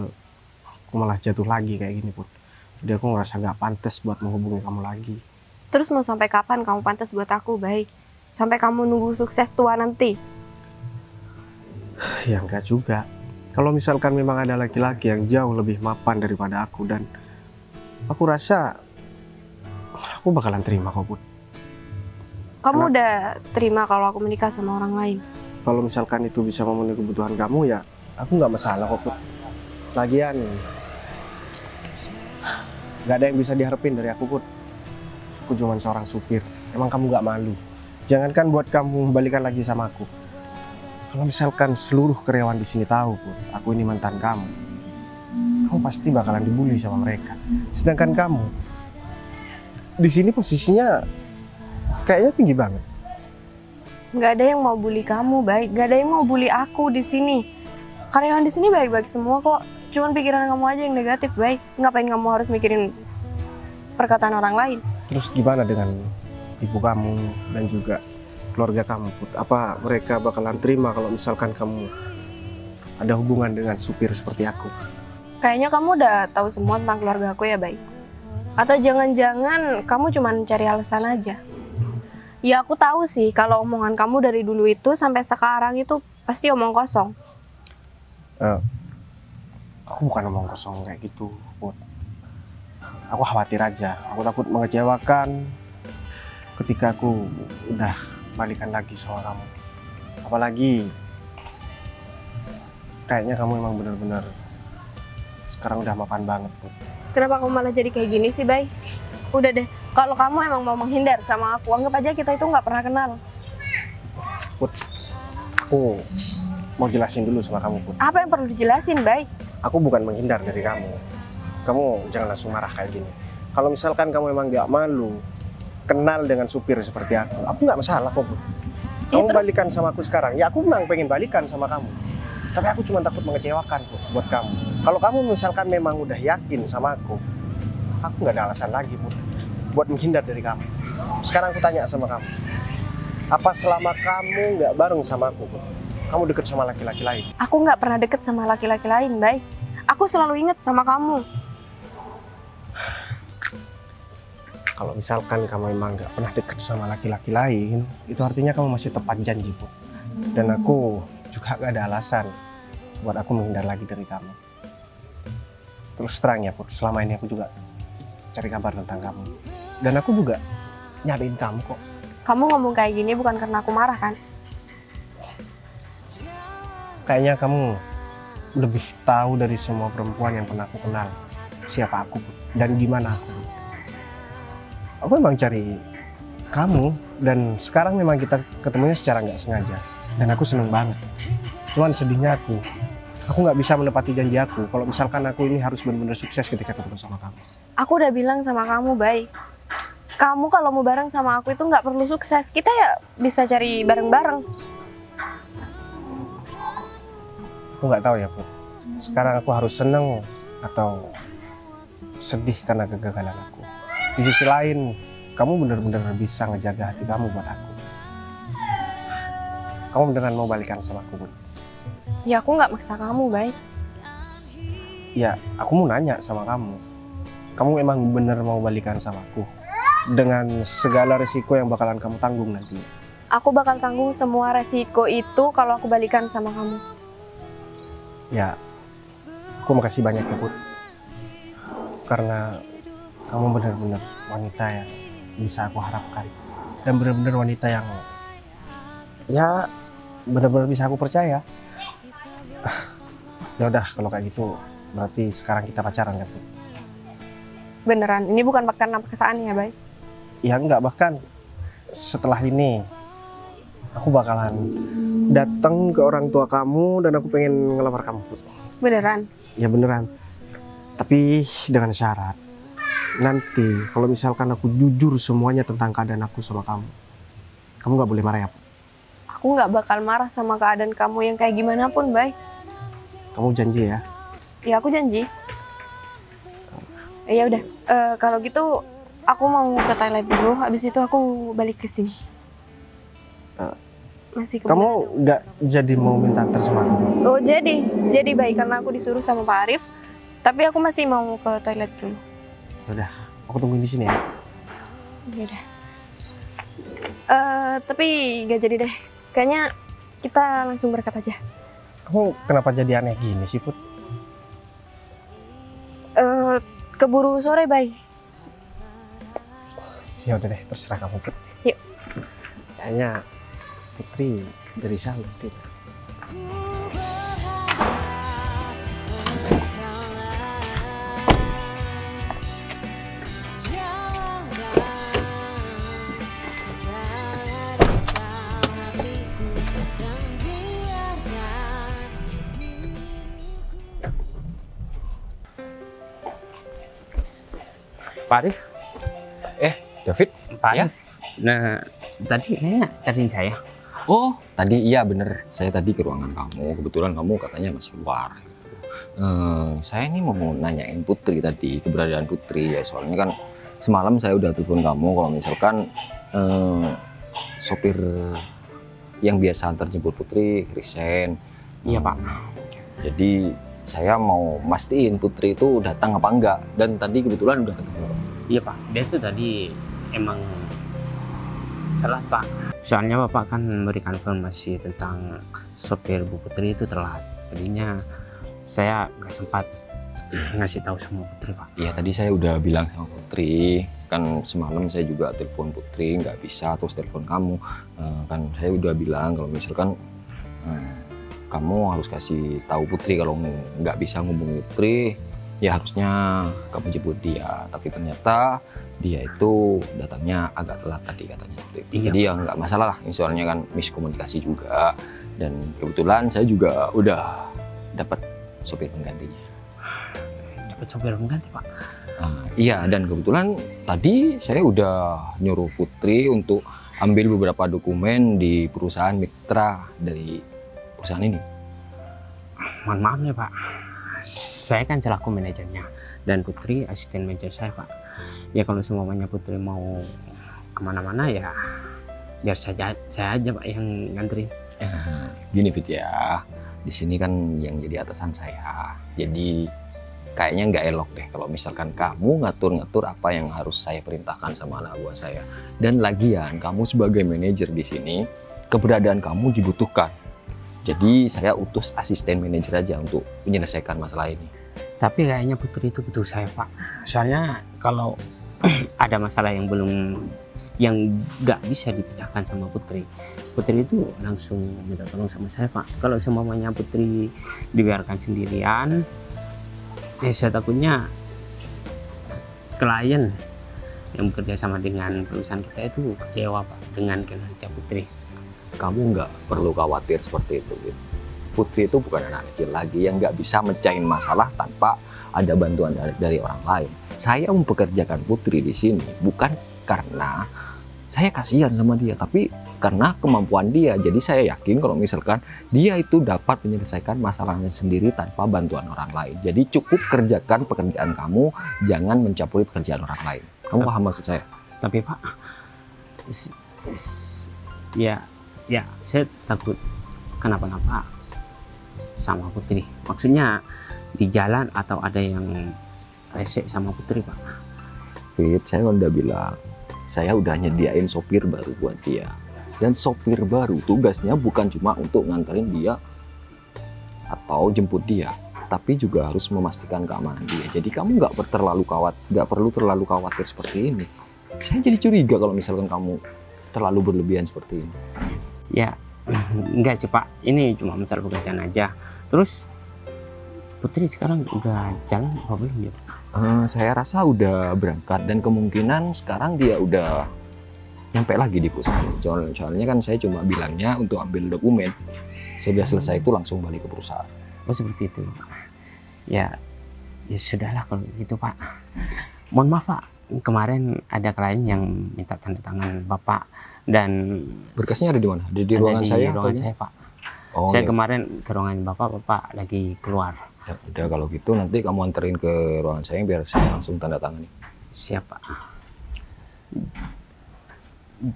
Speaker 4: aku malah jatuh lagi kayak gini pun jadi aku ngerasa nggak pantas buat menghubungi kamu lagi
Speaker 2: Terus mau sampai kapan kamu pantas buat aku, Bay? Sampai kamu nunggu sukses tua nanti?
Speaker 4: ya enggak juga kalau misalkan memang ada laki-laki yang jauh lebih mapan daripada aku dan aku rasa aku bakalan terima kok Put.
Speaker 2: Kamu udah terima kalau aku menikah sama orang lain?
Speaker 4: kalau misalkan itu bisa memenuhi kebutuhan kamu ya aku nggak masalah kok Put. lagian nggak ada yang bisa diharapin dari aku Put aku cuma seorang supir emang kamu nggak malu jangankan buat kamu balikan lagi sama aku kalau misalkan seluruh karyawan di sini tahu Put, aku ini mantan kamu kamu pasti bakalan dibully sama mereka sedangkan kamu di sini posisinya kayaknya tinggi banget
Speaker 2: Nggak ada yang mau bully kamu, baik. Nggak ada yang mau bully aku di sini. Karyawan di sini baik-baik semua kok. Cuman pikiran kamu aja yang negatif, baik. Ngapain kamu harus mikirin perkataan orang lain?
Speaker 4: Terus gimana dengan ibu kamu dan juga keluarga kamu? Put? Apa mereka bakalan terima kalau misalkan kamu ada hubungan dengan supir seperti aku?
Speaker 2: Kayaknya kamu udah tahu semua tentang keluarga aku ya, baik. Atau jangan-jangan kamu cuman cari alasan aja? Ya aku tahu sih kalau omongan kamu dari dulu itu sampai sekarang itu pasti omong kosong.
Speaker 4: Aku bukan omong kosong kayak gitu, Put. Aku khawatir aja. Aku takut mengecewakan ketika aku udah balikan lagi sama kamu. Apalagi kayaknya kamu emang benar-benar sekarang udah mapan banget Put.
Speaker 2: Kenapa kamu malah jadi kayak gini sih, Bay? Udah deh, kalau kamu emang mau menghindar sama aku, anggap aja kita itu nggak pernah kenal.
Speaker 4: Put, aku mau jelasin dulu sama kamu Put.
Speaker 2: Apa yang perlu dijelasin, Bay?
Speaker 4: Aku bukan menghindar dari kamu. Kamu jangan langsung marah kayak gini. Kalau misalkan kamu emang gak malu kenal dengan supir seperti aku, aku nggak masalah kok.
Speaker 2: Ya,
Speaker 4: Kamu
Speaker 2: terus-
Speaker 4: balikan sama aku sekarang. Ya aku memang pengen balikan sama kamu. Tapi aku cuma takut mengecewakan Put, buat kamu. Kalau kamu misalkan memang udah yakin sama aku, aku nggak ada alasan lagi Put, buat menghindar dari kamu. Sekarang aku tanya sama kamu, apa selama kamu nggak bareng sama aku, Put, kamu deket sama laki-laki lain?
Speaker 2: Aku nggak pernah deket sama laki-laki lain, Bay. Aku selalu inget sama kamu.
Speaker 4: Kalau misalkan kamu emang nggak pernah deket sama laki-laki lain, itu artinya kamu masih tepat janji, Put. Dan aku juga gak ada alasan buat aku menghindar lagi dari kamu. Terus terang ya, Put, selama ini aku juga cari kabar tentang kamu. Dan aku juga nyariin kamu kok.
Speaker 2: Kamu ngomong kayak gini bukan karena aku marah, kan?
Speaker 4: Kayaknya kamu lebih tahu dari semua perempuan yang pernah aku kenal siapa aku dan gimana aku. Aku emang cari kamu dan sekarang memang kita ketemunya secara nggak sengaja dan aku seneng banget. Cuman sedihnya aku, aku nggak bisa menepati janji aku kalau misalkan aku ini harus benar-benar sukses ketika ketemu sama kamu.
Speaker 2: Aku udah bilang sama kamu, Bay. Kamu kalau mau bareng sama aku itu nggak perlu sukses. Kita ya bisa cari bareng-bareng.
Speaker 4: Aku nggak tahu ya Put. Sekarang aku harus seneng atau sedih karena kegagalan aku. Di sisi lain, kamu benar-benar bisa ngejaga hati kamu buat aku. Kamu beneran mau balikan sama aku, Put?
Speaker 2: Ya aku nggak maksa kamu, Bay.
Speaker 4: Ya, aku mau nanya sama kamu. Kamu emang bener mau balikan sama aku? Dengan segala resiko yang bakalan kamu tanggung nanti.
Speaker 2: Aku bakal tanggung semua resiko itu kalau aku balikan sama kamu.
Speaker 4: Ya, aku makasih banyak ya, Put. Karena kamu benar-benar wanita yang bisa aku harapkan. Dan benar-benar wanita yang ya benar-benar bisa aku percaya. *laughs* ya udah kalau kayak gitu berarti sekarang kita pacaran kan?
Speaker 2: Beneran, ini bukan karena paksaan ya, Bay.
Speaker 4: Ya enggak bahkan setelah ini aku bakalan datang ke orang tua kamu dan aku pengen ngelamar kamu.
Speaker 2: Beneran.
Speaker 4: Ya beneran. Tapi dengan syarat nanti kalau misalkan aku jujur semuanya tentang keadaan aku sama kamu, kamu nggak boleh marah ya.
Speaker 2: Aku nggak bakal marah sama keadaan kamu yang kayak gimana pun, Bay.
Speaker 4: Kamu janji ya.
Speaker 2: Ya aku janji. Eh, Ya udah, Eh, kalau gitu aku mau ke toilet dulu. Habis itu aku balik ke sini.
Speaker 4: Eh,
Speaker 2: Masih
Speaker 4: Kamu nggak jadi mau minta antar sama aku?
Speaker 2: Oh jadi, jadi baik karena aku disuruh sama Pak Arif. Tapi aku masih mau ke toilet dulu.
Speaker 4: Aku tungguin di sini ya.
Speaker 2: Ya udah. Eh, tapi gak jadi deh. Kayaknya kita langsung berangkat aja.
Speaker 4: Kamu kenapa jadi aneh gini sih, Put?
Speaker 2: Eh, keburu sore, Bay.
Speaker 4: Ya udah deh, terserah kamu, Put.
Speaker 2: Yuk.
Speaker 4: Kayaknya Putri dari salut Put.
Speaker 1: Pak Arif,
Speaker 3: David,
Speaker 1: Pak
Speaker 3: Ya.
Speaker 1: Nah, tadi kayaknya cariin saya.
Speaker 3: oh tadi iya bener, saya tadi ke ruangan kamu, kebetulan kamu katanya masih keluar. Eh, saya ini mau nanyain Putri tadi, keberadaan Putri ya, soalnya kan semalam saya udah telepon kamu kalau misalkan eh, sopir yang biasa antar jemput Putri resign.
Speaker 1: Iya, Pak.
Speaker 3: Jadi saya mau mastiin Putri itu datang apa enggak dan tadi kebetulan udah ketemu.
Speaker 1: Iya Pak, dia tuh tadi emang telat Pak. Soalnya Bapak kan memberikan informasi tentang sopir Bu Putri itu telat. Jadinya saya nggak sempat *clears throat* ngasih tahu sama Putri Pak.
Speaker 3: Iya tadi saya udah bilang sama Putri kan semalam saya juga telepon Putri nggak bisa terus telepon kamu Eh, kan saya udah bilang kalau misalkan eh, kamu harus kasih tahu Putri kalau nggak bisa ngubungi Putri ya harusnya kamu jemput dia tapi ternyata dia itu datangnya agak telat tadi katanya.
Speaker 1: Iya.
Speaker 3: jadi ya nggak masalah lah ini soalnya kan miskomunikasi juga dan kebetulan saya juga udah dapat sopir penggantinya
Speaker 1: Dapat sopir pengganti pak.
Speaker 3: Ah, iya dan kebetulan tadi saya udah nyuruh Putri untuk ambil beberapa dokumen di perusahaan mitra dari perusahaan ini
Speaker 1: Mohon maaf nih pak. Saya kan selaku manajernya dan Putri asisten manajer saya pak. Ya kalau semuanya Putri mau ke mana-mana ya biar saja saya aja pak yang nganterin.
Speaker 3: Eh, gini Fit ya, di sini kan yang jadi atasan saya. Jadi kayaknya nggak elok deh kalau misalkan kamu ngatur-ngatur apa yang harus saya perintahkan sama anak buah saya. Dan lagian kamu sebagai manajer di sini, keberadaan kamu dibutuhkan. Jadi saya utus asisten manajer aja untuk menyelesaikan masalah ini.
Speaker 1: Tapi kayaknya Putri itu butuh saya pak. Soalnya kalau *clears throat* ada masalah yang belum yang nggak bisa dipecahkan sama Putri, Putri itu langsung minta tolong sama saya pak. Kalau semuanya Putri dibiarkan sendirian, eh saya takutnya klien yang bekerja sama dengan perusahaan kita itu kecewa pak dengan kinerja Putri.
Speaker 3: Kamu nggak perlu khawatir seperti itu. Fit. Putri itu bukan anak kecil lagi yang nggak bisa mecahin masalah tanpa ada bantuan dari, dari orang lain. Saya mempekerjakan Putri di sini bukan karena saya kasihan sama dia, tapi karena kemampuan dia. Jadi saya yakin kalau misalkan dia itu dapat menyelesaikan masalahnya sendiri tanpa bantuan orang lain. Jadi cukup kerjakan pekerjaan kamu, jangan mencampuri pekerjaan orang lain. Kamu paham maksud saya?
Speaker 1: Tapi pak, ya ya saya takut kenapa-napa sama Putri. Maksudnya di jalan atau ada yang resek sama Putri pak.
Speaker 3: Fit, saya udah bilang, saya udah nyediain sopir baru buat dia. Dan sopir baru tugasnya bukan cuma untuk nganterin dia atau jemput dia, tapi juga harus memastikan keamanan dia. Jadi kamu nggak terlalu kawat, nggak perlu terlalu khawatir seperti ini. Saya jadi curiga kalau misalkan kamu terlalu berlebihan seperti ini.
Speaker 1: Ya enggak sih pak, ini cuma masalah pekerjaan aja. Terus Putri sekarang udah jalan apa belum ya?
Speaker 3: Eh, saya rasa udah berangkat dan kemungkinan sekarang dia udah nyampe lagi di perusahaan. Soal- Soalnya kan saya cuma bilangnya untuk ambil dokumen. Sudah selesai itu langsung balik ke perusahaan.
Speaker 1: Oh seperti itu. Ya ya sudahlah kalau gitu pak. Mohon maaf pak, kemarin ada klien yang minta tanda tangan bapak dan
Speaker 3: Berkasnya ada di mana? Di, di
Speaker 1: ada
Speaker 3: ruangan
Speaker 1: di
Speaker 3: saya?
Speaker 1: ruangan saya pak.
Speaker 3: Oh,
Speaker 1: saya
Speaker 3: ya.
Speaker 1: kemarin ke ruangan bapak, bapak lagi keluar.
Speaker 3: Ya, udah kalau gitu nanti kamu anterin ke ruangan saya biar saya langsung tanda tangan nih.
Speaker 1: Siapa?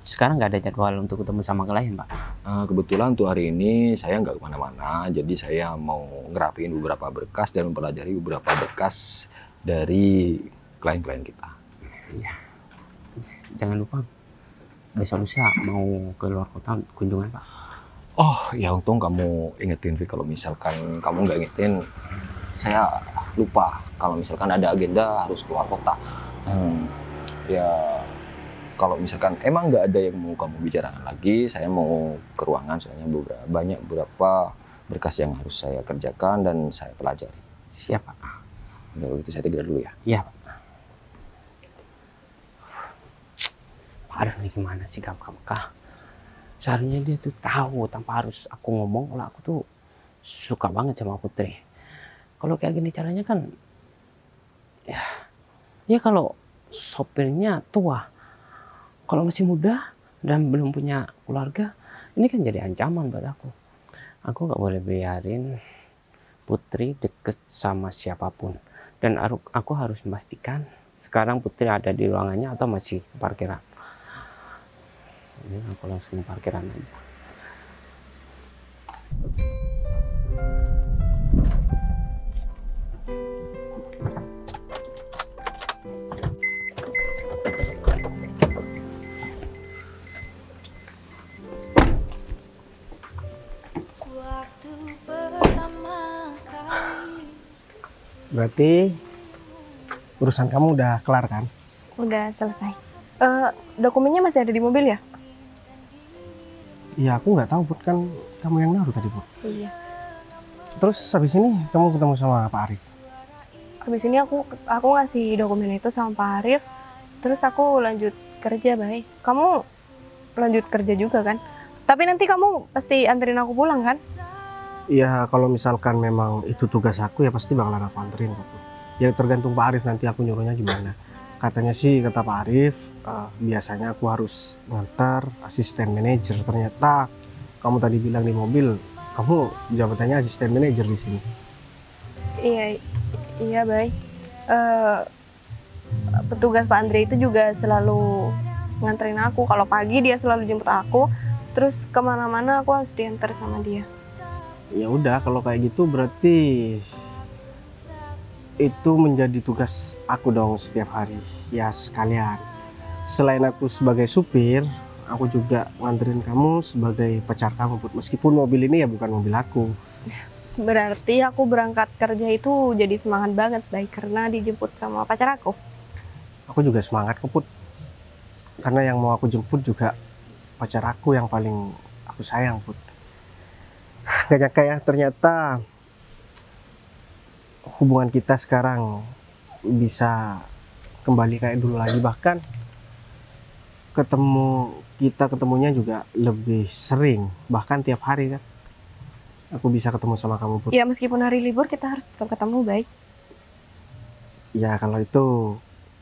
Speaker 1: Sekarang nggak ada jadwal untuk ketemu sama klien, Pak.
Speaker 3: Eh, kebetulan untuk hari ini saya nggak ke mana-mana, jadi saya mau ngerapiin beberapa berkas dan mempelajari beberapa berkas dari klien-klien kita.
Speaker 1: Jangan lupa besok lusa mau ke luar kota kunjungan, Pak.
Speaker 3: Oh, ya untung kamu ingetin Vi kalau misalkan kamu nggak ingetin, saya lupa kalau misalkan ada agenda harus keluar kota. Hmm, ya kalau misalkan emang nggak ada yang mau kamu bicarakan lagi, saya mau ke ruangan soalnya beberapa, banyak beberapa berkas yang harus saya kerjakan dan saya pelajari.
Speaker 1: Siapa?
Speaker 3: Kalau itu saya tinggal dulu ya.
Speaker 1: Iya, Pak. Aduh, ini gimana sih kamu kah? Seharusnya dia tuh tahu tanpa harus aku ngomong kalau aku tuh suka banget sama Putri. Kalau kayak gini caranya kan, ya, ya kalau sopirnya tua, kalau masih muda dan belum punya keluarga, ini kan jadi ancaman buat aku. Aku nggak boleh biarin Putri deket sama siapa pun dan aku, harus memastikan sekarang Putri ada di ruangannya atau masih parkiran. Ini aku langsung ke parkiran aja.
Speaker 5: Waktu pertama kali
Speaker 4: Berarti urusan kamu udah kelar kan?
Speaker 2: Udah selesai. Eh, dokumennya masih ada di mobil ya?
Speaker 4: Iya aku nggak tahu Put kan kamu yang naruh tadi Put.
Speaker 2: Iya.
Speaker 4: Terus habis ini kamu ketemu sama Pak Arif.
Speaker 2: habis ini aku aku ngasih dokumen itu sama Pak Arif terus aku lanjut kerja baik kamu lanjut kerja juga kan tapi nanti kamu pasti anterin aku pulang kan
Speaker 4: Iya kalau misalkan memang itu tugas aku ya pasti bakalan aku anterin. Ya tergantung Pak Arif nanti aku nyuruhnya gimana. Katanya sih kata Pak Arif eh, biasanya aku harus ngantar asisten manajer. Ternyata kamu tadi bilang di mobil kamu jabatannya asisten manajer di sini.
Speaker 2: iya iya baik Eh, petugas Pak Andre itu juga selalu nganterin aku kalau pagi dia selalu jemput aku terus ke mana-mana aku harus diantar sama dia
Speaker 4: Ya udah kalau kayak gitu berarti itu menjadi tugas aku dong setiap hari. Ya sekalian. Selain aku sebagai supir, aku juga nganterin kamu sebagai pacar kamu Put. Meskipun mobil ini ya bukan mobil aku.
Speaker 2: Berarti aku berangkat kerja itu jadi semangat banget baik karena dijemput sama pacar aku.
Speaker 4: Aku juga semangat kok Put. Karena yang mau aku jemput juga pacar aku yang paling aku sayang Put. Gak nyangka ya ternyata hubungan kita sekarang bisa kembali kayak dulu lagi bahkan ketemu kita ketemunya juga lebih sering bahkan tiap hari kan aku bisa ketemu sama kamu Put.
Speaker 2: Ya meskipun hari libur kita harus tetap ketemu baik.
Speaker 4: Ya kalau itu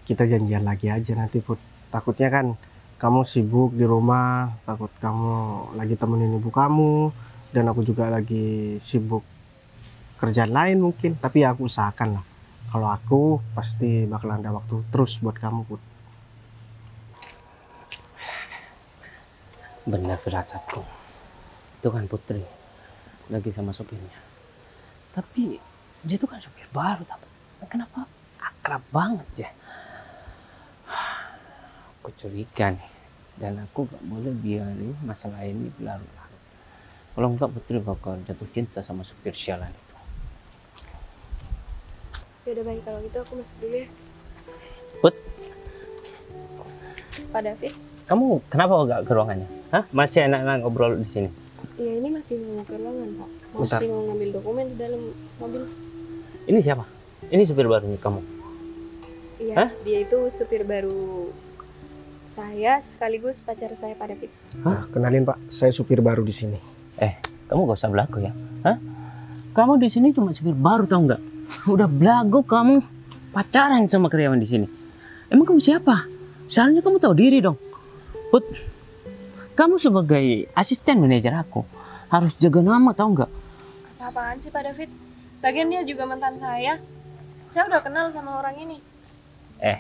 Speaker 4: kita janjian lagi aja nanti Put. Takutnya kan kamu sibuk di rumah, takut kamu lagi temenin ibu kamu, dan aku juga lagi sibuk kerjaan lain mungkin. Tapi ya aku usahakan lah. Kalau aku pasti bakal ada waktu terus buat kamu Put.
Speaker 1: Benar firasatku. Itu kan Putri. Lagi sama supirnya. Tapi dia tuh kan supir baru. Tapi kenapa akrab banget ya? Aku curiga nih. Dan aku gak boleh biarin masalah ini berlarut-larut. Kalau enggak Putri bakal jatuh cinta sama supir sialan itu.
Speaker 2: Ya udah baik kalau gitu aku masuk dulu ya.
Speaker 1: Put,
Speaker 2: Pak David.
Speaker 1: kamu kenapa gak ke ruangannya? Hah? Masih enak-enak ngobrol di sini?
Speaker 2: Ya ini masih mau ke ruangan Pak.
Speaker 4: Bentar.
Speaker 2: Masih mau ngambil dokumen di dalam mobil.
Speaker 1: Ini siapa? Ini supir barunya kamu.
Speaker 2: Iya,
Speaker 1: Hah?
Speaker 2: dia itu supir baru saya sekaligus pacar saya Pak David.
Speaker 4: Nah, kenalin Pak, saya supir baru di sini.
Speaker 1: Eh, kamu gak usah belagu ya. Hah? Kamu di sini cuma supir baru tau nggak? Udah belagu kamu pacaran sama karyawan di sini. Emang kamu siapa? Seharusnya kamu tahu diri dong. Put, kamu sebagai asisten manajer aku harus jaga nama tau nggak?
Speaker 2: Apa-apaan sih Pak David? Lagian dia juga mantan saya. Saya udah kenal sama orang ini.
Speaker 1: Eh,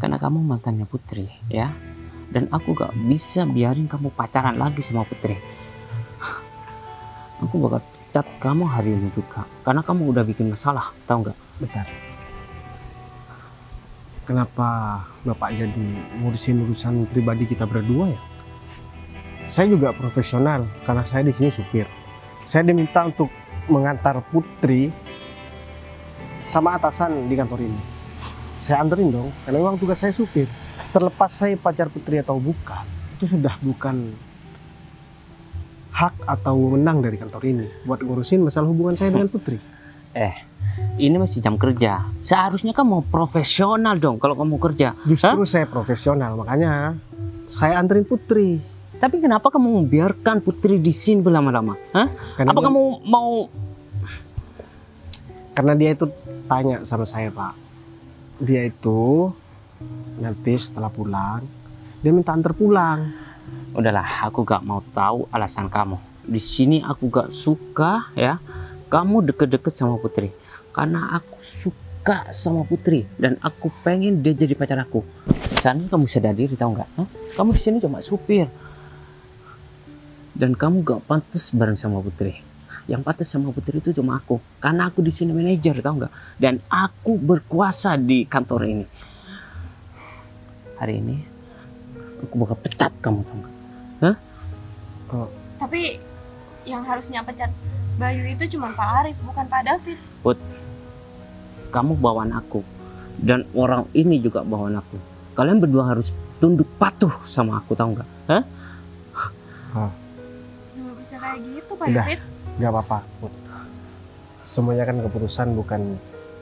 Speaker 1: karena kamu mantannya Putri ya, dan aku gak bisa biarin kamu pacaran lagi sama Putri. Aku bakal cat kamu hari ini juga, karena kamu udah bikin masalah, tau nggak?
Speaker 4: Bentar. Kenapa Bapak jadi ngurusin urusan pribadi kita berdua ya? Saya juga profesional karena saya di sini supir. Saya diminta untuk mengantar Putri sama atasan di kantor ini. Saya anterin dong, karena memang tugas saya supir. Terlepas saya pacar Putri atau bukan, itu sudah bukan hak atau wewenang dari kantor ini buat ngurusin masalah hubungan saya dengan Putri.
Speaker 1: Eh, ini masih jam kerja. Seharusnya kamu profesional dong kalau kamu kerja.
Speaker 4: Justru saya profesional, makanya saya anterin Putri.
Speaker 1: Tapi kenapa kamu membiarkan Putri di sini berlama-lama? Hah? Apa
Speaker 4: dia,
Speaker 1: kamu mau
Speaker 4: karena dia itu tanya sama saya pak, dia itu nanti setelah pulang dia minta antar pulang.
Speaker 1: Udahlah, aku gak mau tahu alasan kamu. Di sini aku gak suka ya, kamu deket-deket sama Putri. Karena aku suka sama Putri dan aku pengen dia jadi pacar aku. Sekarang kamu sadar diri tahu nggak? Hah? Kamu di sini cuma supir. Dan kamu gak pantas bareng sama Putri. Yang pantas sama Putri itu cuma aku. Karena aku di sini manajer tahu nggak? Dan aku berkuasa di kantor ini. Hari ini aku bakal pecat kamu tahu nggak?
Speaker 2: Tapi yang harusnya pecat Bayu itu cuma Pak Arif, bukan Pak David.
Speaker 1: kamu bawaan aku dan orang ini juga bawaan aku kalian berdua harus tunduk patuh sama aku tahu nggak Hah?
Speaker 2: Nggak bisa kayak gitu Pak
Speaker 4: Udah.
Speaker 2: David.
Speaker 4: Gak apa-apa, Put. semuanya kan keputusan bukan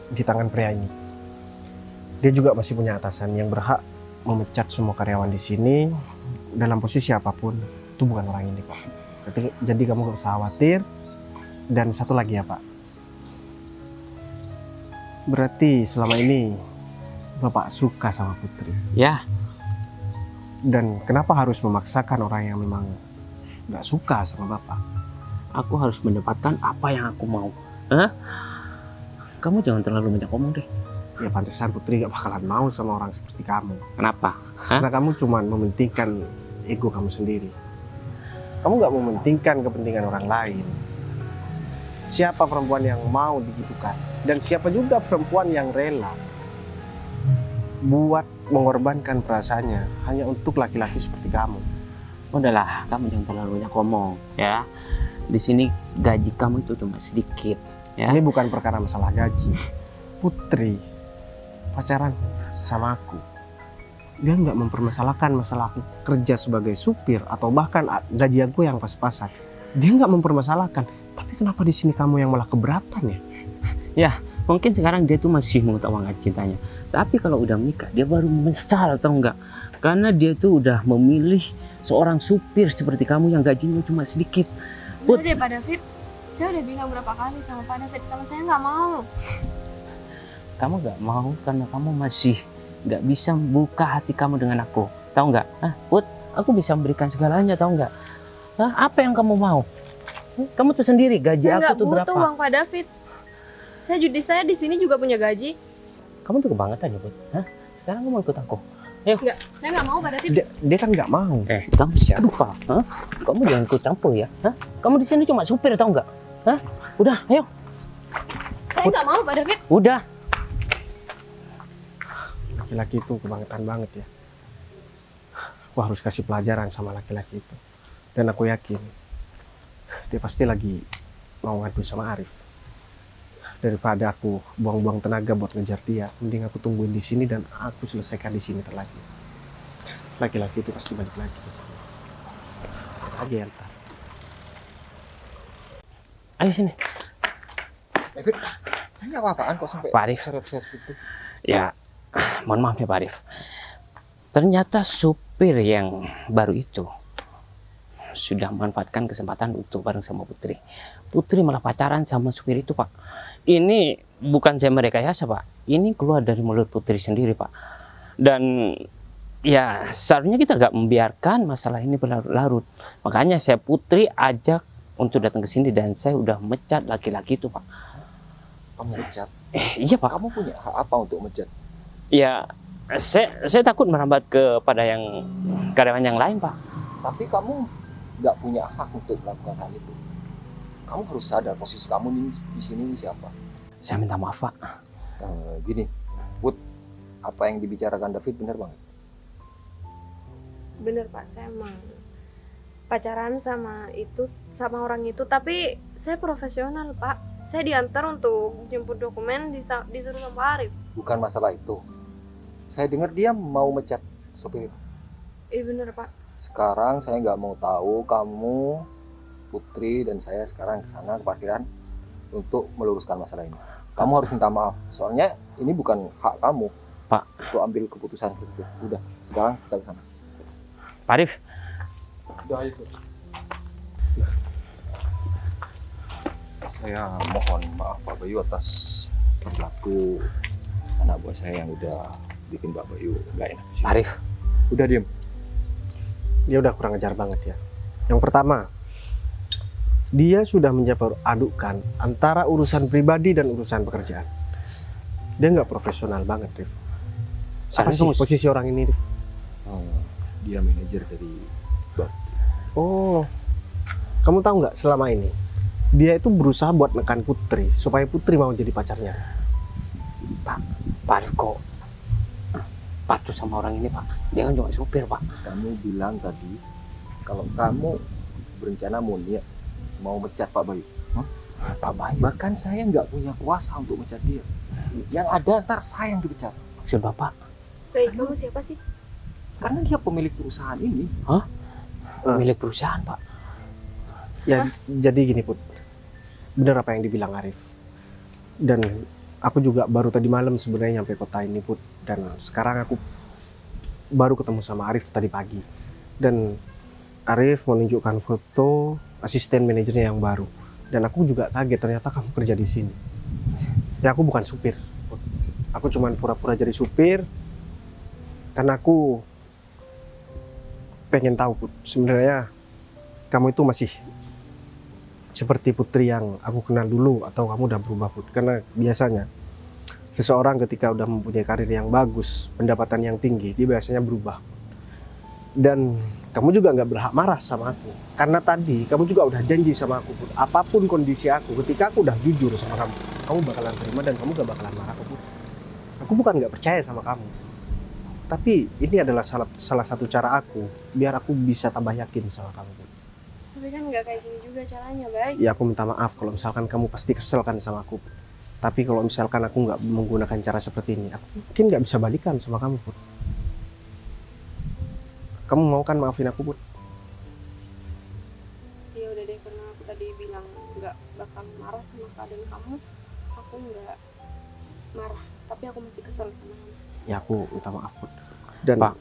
Speaker 4: di tangan pria ini. Dia juga masih punya atasan yang berhak memecat semua karyawan di sini dalam posisi apa pun. Itu bukan orang ini, Pak. Jadi, jadi kamu gak usah khawatir. Dan satu lagi ya, Pak. Berarti selama ini Bapak suka sama Putri.
Speaker 1: Ya,
Speaker 4: Dan kenapa harus memaksakan orang yang memang gak suka sama Bapak?
Speaker 1: aku harus mendapatkan apa yang aku mau. Hah? Kamu jangan terlalu banyak ngomong deh.
Speaker 4: Ya pantesan Putri gak bakalan mau sama orang seperti kamu.
Speaker 1: Kenapa?
Speaker 4: Karena kamu cuma mementingkan ego kamu sendiri. Kamu gak mementingkan kepentingan orang lain. Siapa perempuan yang mau digitukan? Dan siapa juga perempuan yang rela buat mengorbankan perasaannya hanya untuk laki-laki seperti kamu.
Speaker 1: Udahlah, kamu jangan terlalu banyak ngomong, ya. Di sini gaji kamu itu cuma sedikit, ya.
Speaker 4: Ini bukan perkara masalah gaji. Putri pacaran sama aku. Dia nggak mempermasalahkan masalah aku kerja sebagai supir atau bahkan gaji aku yang pas-pasan. Dia nggak mempermasalahkan. Tapi kenapa di sini kamu yang malah keberatan ya?
Speaker 1: Mungkin sekarang dia tuh masih mengutamakan cintanya. Tapi kalau udah menikah, dia baru menyesal atau enggak? Karena dia tuh udah memilih seorang supir seperti kamu yang gajinya cuma sedikit. Put.
Speaker 2: Udah deh Pak David. Saya udah bilang berapa kali sama Pak David kalau saya nggak mau.
Speaker 1: Kamu nggak mau karena kamu masih nggak bisa buka hati kamu dengan aku. Tahu nggak? Hah, Put, aku bisa memberikan segalanya, tahu nggak? Hah, apa yang kamu mau? Kamu tuh sendiri gaji
Speaker 2: Saya
Speaker 1: aku
Speaker 2: nggak
Speaker 1: tuh
Speaker 2: butuh
Speaker 1: berapa?
Speaker 2: uang Pak David. Saya judi saya di sini juga punya gaji.
Speaker 1: Kamu tuh kebangetan ya, Put. Hah? Sekarang kamu ikut aku.
Speaker 2: Enggak, saya nggak mau Pak David.
Speaker 4: Dia, dia kan nggak mau.
Speaker 1: Eh, kamu siapa? Hah? Kamu jangan ikut campur ya. Hah? Kamu di sini cuma supir tahu nggak? Hah? Udah, ayo.
Speaker 2: Saya nggak mau Pak David.
Speaker 1: Udah.
Speaker 4: Laki-laki itu kebangetan banget ya. Aku harus kasih pelajaran sama laki-laki itu. Dan aku yakin dia pasti lagi mau ngadu sama Arif. Daripada aku buang-buang tenaga buat ngejar dia, mending aku tungguin di sini dan aku selesaikan di sini terlagi. Laki-laki itu pasti balik lagi ke sini. Aja ya ntar.
Speaker 1: Ayo sini.
Speaker 3: David, ini apa-apaan kok sampai
Speaker 1: Pak Arif.
Speaker 3: seret-seret gitu?
Speaker 1: Ya, mohon maaf ya Pak Arif. Ternyata supir yang baru itu sudah memanfaatkan kesempatan untuk bareng sama Putri. Putri malah pacaran sama supir itu Pak. Ini bukan saya merekayasa Pak. Ini keluar dari mulut Putri sendiri Pak. Dan ya seharusnya kita nggak membiarkan masalah ini berlarut-larut. Makanya saya Putri ajak untuk datang ke sini dan saya udah mecat laki-laki itu Pak.
Speaker 3: Kamu mecat.
Speaker 1: Eh, iya Pak.
Speaker 3: Kamu punya hak apa untuk mecat?
Speaker 1: Ya, saya saya takut merambat kepada yang karyawan yang lain, Pak.
Speaker 3: Tapi kamu nggak punya hak untuk melakukan hal itu. Kamu harus sadar posisi kamu ini di sini ini siapa.
Speaker 1: Saya minta maaf, Pak.
Speaker 3: Eh, gini, Put, apa yang dibicarakan David benar banget.
Speaker 2: Bener Pak, saya emang pacaran sama itu sama orang itu tapi saya profesional Pak. Saya diantar untuk jemput dokumen disa- disuruh sama Pak Arif.
Speaker 3: Bukan masalah itu. Saya dengar dia mau mecat sopir itu.
Speaker 2: Iya bener Pak.
Speaker 3: Sekarang saya nggak mau tahu kamu, Putri dan saya sekarang ke sana ke parkiran untuk meluruskan masalah ini. Kamu harus minta maaf. Soalnya ini bukan hak kamu,
Speaker 1: Pak.
Speaker 3: untuk ambil keputusan seperti itu. Udah, sekarang kita ke sana.
Speaker 1: Pak Arif,
Speaker 3: Udah itu. Saya mohon maaf Pak Bayu atas perilaku anak buah saya yang udah bikin Pak Bayu nggak enak.
Speaker 1: Pak Arif,
Speaker 3: Udah diem.
Speaker 4: Dia udah kurang ajar banget ya. Yang pertama, dia sudah mencampur adukkan antara urusan pribadi dan urusan pekerjaan. Dia nggak profesional banget, Rif. Apa sih posisi orang ini, Rif?
Speaker 3: Oh, dia manajer dari
Speaker 4: Oh, kamu tahu nggak selama ini dia itu berusaha buat nekan Putri supaya Putri mau jadi pacarnya.
Speaker 1: Pak kok patuh sama orang ini, Pak. Dia kan cuma supir, Pak.
Speaker 3: kamu bilang tadi kalau kamu berencana mau niat mau mecat Pak Bayu.
Speaker 1: Pak Bayu,
Speaker 3: Bahkan saya nggak punya kuasa untuk mecat dia. Yang ada ntar saya yang dipecat.
Speaker 1: maksud Bapak,
Speaker 2: Baik, kamu siapa sih?
Speaker 3: Karena dia pemilik perusahaan ini.
Speaker 1: milik perusahaan, Pak.
Speaker 4: Ya, jadi gini Put, bener apa yang dibilang Arif. dan aku juga baru tadi malam sebenarnya nyampe kota ini put. Dan sekarang aku baru ketemu sama Arif tadi pagi. Dan Arif menunjukkan foto asisten manajernya yang baru. Dan aku juga kaget ternyata kamu kerja di sini. Ya aku bukan supir Put. aku cuman pura-pura jadi supir. Karena aku pengen tahu Put sebenarnya kamu itu masih seperti putri yang aku kenal dulu atau kamu udah berubah Put karena biasanya seseorang ketika udah mempunyai karir yang bagus pendapatan yang tinggi dia biasanya berubah dan kamu juga nggak berhak marah sama aku karena tadi kamu juga udah janji sama aku Put. apa pun kondisi aku ketika aku udah jujur sama kamu kamu bakalan terima dan kamu gak bakalan marah Put. aku bukan nggak percaya sama kamu tapi ini adalah salah, salah satu cara aku biar aku bisa tambah yakin sama kamu Put.
Speaker 2: Tapi kan nggak kayak gini juga caranya, baik.
Speaker 4: ya aku minta maaf kalau misalkan kamu pasti kesel kan sama aku tapi kalau misalkan aku nggak menggunakan cara seperti ini aku mungkin nggak bisa balikan sama kamu Put. kamu mau kan maafin aku Put?
Speaker 2: Ya udah deh karena aku tadi bilang nggak bakal marah sama keadaan kamu, aku nggak marah. Tapi aku masih kesel sama kamu.
Speaker 4: ya aku minta maaf Put. dan
Speaker 1: Pak,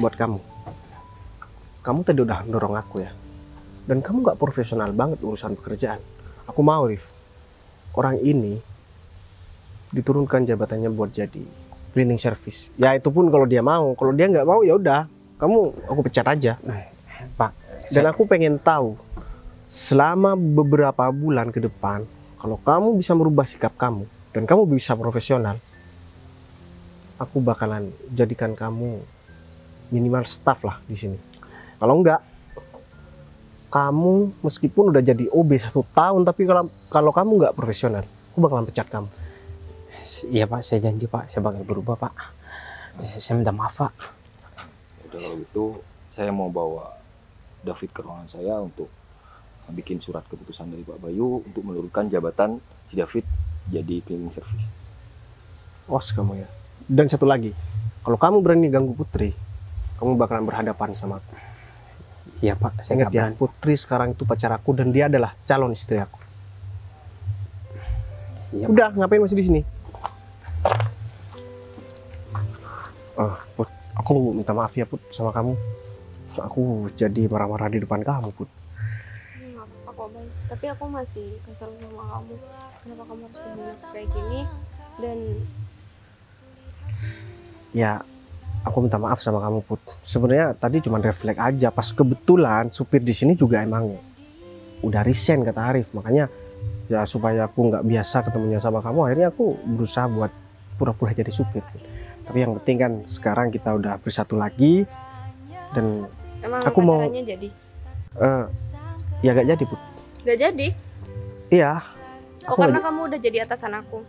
Speaker 4: buat kamu kamu tadi udah dorong aku ya dan kamu nggak profesional banget urusan pekerjaan. Aku mau Rif. Orang ini diturunkan jabatannya buat jadi cleaning service. Ya itu pun kalau dia mau. Kalau dia nggak mau ya udah. Kamu aku pecat aja.
Speaker 1: Pak,
Speaker 4: dan aku pengen tahu selama beberapa bulan ke depan kalau kamu bisa merubah sikap kamu dan kamu bisa profesional aku bakalan jadikan kamu minimal staff lah di sini. Kalau enggak kamu meskipun udah jadi OB satu tahun tapi kalau kalau kamu nggak profesional aku bakalan pecat kamu
Speaker 1: Iya Pak, saya janji Pak, saya bakal berubah Pak. Saya, saya minta maaf Pak.
Speaker 3: Udah kalau gitu saya mau bawa David ke ruangan saya untuk bikin surat keputusan dari Pak Bayu untuk menurunkan jabatan si David jadi cleaning service.
Speaker 4: os kamu ya dan satu lagi kalau kamu berani ganggu Putri kamu bakalan berhadapan sama aku
Speaker 1: Iya Pak, saya
Speaker 4: Ingat
Speaker 1: nggak
Speaker 4: ya,
Speaker 1: berani.
Speaker 4: Putri sekarang itu pacar aku dan dia adalah calon istri aku.
Speaker 1: Iya, Pak.
Speaker 4: Udah, ngapain masih di sini? Oh, Put, aku minta maaf ya Put sama kamu. Aku jadi marah-marah di depan kamu, Put.
Speaker 2: Nggak apa-apa kok, baik. Tapi aku masih kesel sama kamu. Kenapa kamu harus aku kayak gini? Dan
Speaker 4: Ya, aku minta maaf sama kamu, Put. Sebenarnya tadi cuma refleks aja. Pas kebetulan supir di sini juga emang udah resign kata Arif. Makanya ya supaya aku nggak biasa ketemunya sama kamu, akhirnya aku berusaha buat pura-pura jadi supir. Tapi yang penting kan sekarang kita udah bersatu lagi dan
Speaker 2: emang
Speaker 4: Aku mau-
Speaker 2: jadi?
Speaker 4: eh ya gak jadi, Put.
Speaker 2: Gak jadi?
Speaker 4: Iya,
Speaker 2: Oh,
Speaker 4: Aku
Speaker 2: karena kamu udah jadi atasan aku.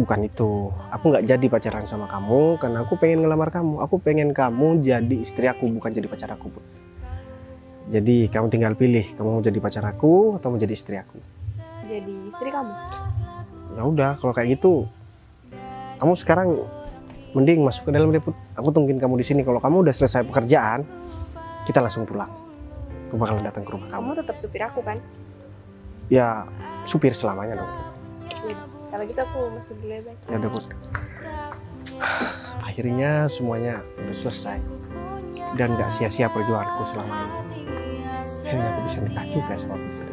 Speaker 4: Bukan itu. Aku nggak jadi pacaran sama kamu karena aku pengen ngelamar kamu. Aku pengen kamu jadi istri aku, bukan jadi pacar aku, Put. Jadi kamu tinggal pilih, kamu mau jadi pacar aku atau mau jadi istri aku.
Speaker 2: Jadi istri kamu.
Speaker 4: Ya udah, kalau kayak gitu, kamu sekarang mending masuk ke dalam deh, Put. Aku tungguin kamu di sini. Kalau kamu udah selesai pekerjaan, kita langsung pulang. Aku bakalan datang ke rumah kamu.
Speaker 2: Kamu tetap supir aku kan?
Speaker 4: Ya, supir selamanya dong.
Speaker 2: Kalau gitu aku masuk dulu ya.
Speaker 4: Ya udah, Put. Akhirnya semuanya udah selesai dan nggak sia-sia perjuanganku selama ini. Akhirnya aku bisa nikah juga sama Putri.